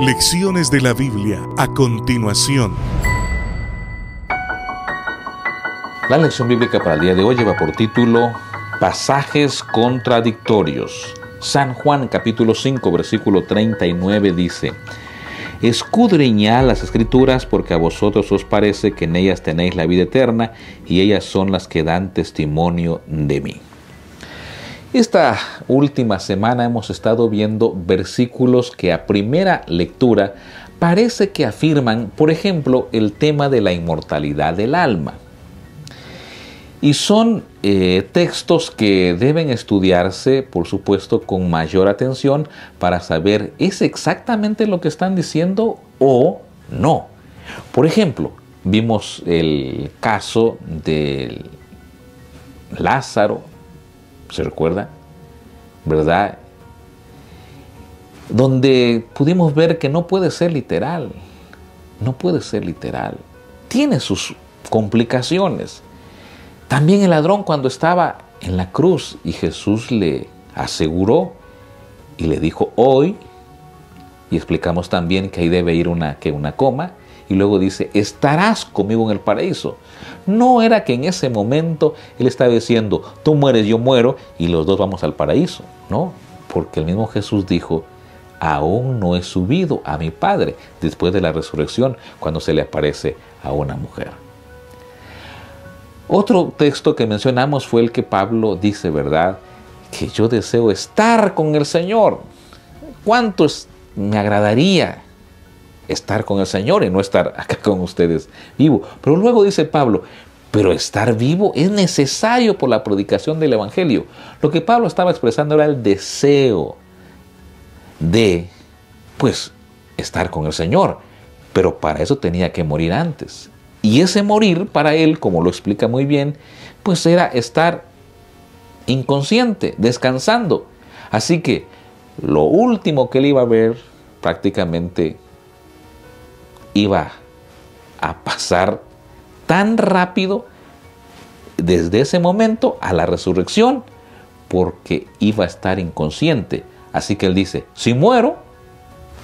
Lecciones de la Biblia a continuación. La lección bíblica para el día de hoy lleva por título Pasajes contradictorios. San Juan capítulo 5 versículo 39 dice, Escudriñad las escrituras porque a vosotros os parece que en ellas tenéis la vida eterna y ellas son las que dan testimonio de mí. Esta última semana hemos estado viendo versículos que a primera lectura parece que afirman, por ejemplo, el tema de la inmortalidad del alma. Y son eh, textos que deben estudiarse, por supuesto, con mayor atención para saber es exactamente lo que están diciendo o no. Por ejemplo, vimos el caso de Lázaro ¿se recuerda? ¿Verdad? Donde pudimos ver que no puede ser literal, no puede ser literal, tiene sus complicaciones. También el ladrón cuando estaba en la cruz y Jesús le aseguró y le dijo hoy, y explicamos también que ahí debe ir una, que una coma, y luego dice, estarás conmigo en el paraíso. No era que en ese momento él estaba diciendo, tú mueres, yo muero, y los dos vamos al paraíso. No, porque el mismo Jesús dijo, aún no he subido a mi Padre después de la resurrección, cuando se le aparece a una mujer. Otro texto que mencionamos fue el que Pablo dice, ¿verdad? Que yo deseo estar con el Señor. ¿Cuánto me agradaría estar con el Señor y no estar acá con ustedes vivo. Pero luego dice Pablo, pero estar vivo es necesario por la predicación del Evangelio. Lo que Pablo estaba expresando era el deseo de, pues, estar con el Señor. Pero para eso tenía que morir antes. Y ese morir para él, como lo explica muy bien, pues era estar inconsciente, descansando. Así que lo último que él iba a ver prácticamente iba a pasar tan rápido desde ese momento a la resurrección porque iba a estar inconsciente. Así que él dice, si muero,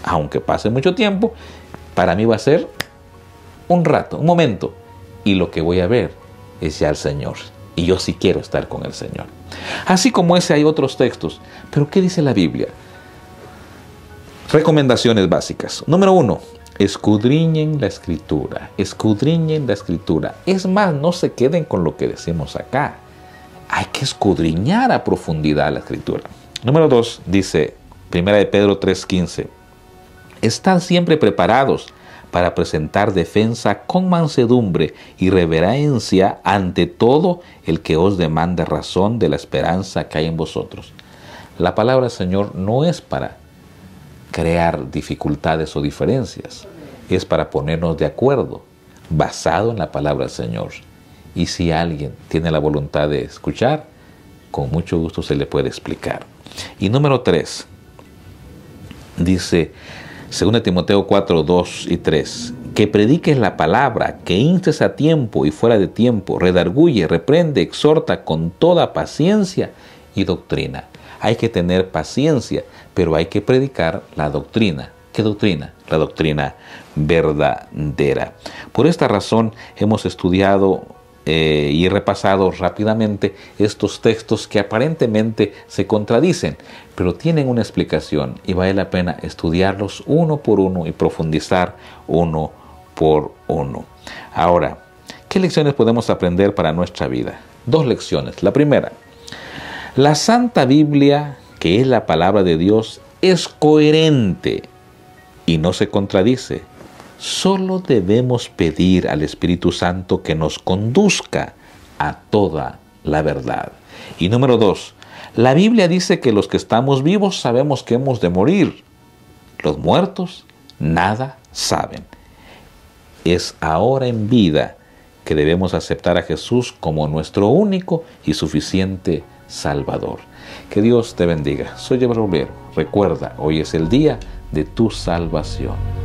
aunque pase mucho tiempo, para mí va a ser un rato, un momento, y lo que voy a ver es ya el Señor. Y yo sí quiero estar con el Señor. Así como ese hay otros textos. Pero ¿qué dice la Biblia? Recomendaciones básicas. Número uno, Escudriñen la escritura, escudriñen la escritura. Es más, no se queden con lo que decimos acá. Hay que escudriñar a profundidad la escritura. Número 2 dice, 1 de Pedro 3:15, están siempre preparados para presentar defensa con mansedumbre y reverencia ante todo el que os demande razón de la esperanza que hay en vosotros. La palabra Señor no es para crear dificultades o diferencias, es para ponernos de acuerdo, basado en la palabra del Señor. Y si alguien tiene la voluntad de escuchar, con mucho gusto se le puede explicar. Y número 3, dice, según Timoteo 4, 2 y 3, que prediques la palabra, que instes a tiempo y fuera de tiempo, redarguye, reprende, exhorta con toda paciencia y doctrina. Hay que tener paciencia, pero hay que predicar la doctrina. ¿Qué doctrina? La doctrina verdadera. Por esta razón hemos estudiado eh, y repasado rápidamente estos textos que aparentemente se contradicen, pero tienen una explicación y vale la pena estudiarlos uno por uno y profundizar uno por uno. Ahora, ¿qué lecciones podemos aprender para nuestra vida? Dos lecciones. La primera, la Santa Biblia, que es la palabra de Dios, es coherente y no se contradice. Solo debemos pedir al Espíritu Santo que nos conduzca a toda la verdad. Y número dos, la Biblia dice que los que estamos vivos sabemos que hemos de morir. Los muertos nada saben. Es ahora en vida que debemos aceptar a Jesús como nuestro único y suficiente Salvador. Que Dios te bendiga. Soy Robert. Recuerda, hoy es el día de tu salvación.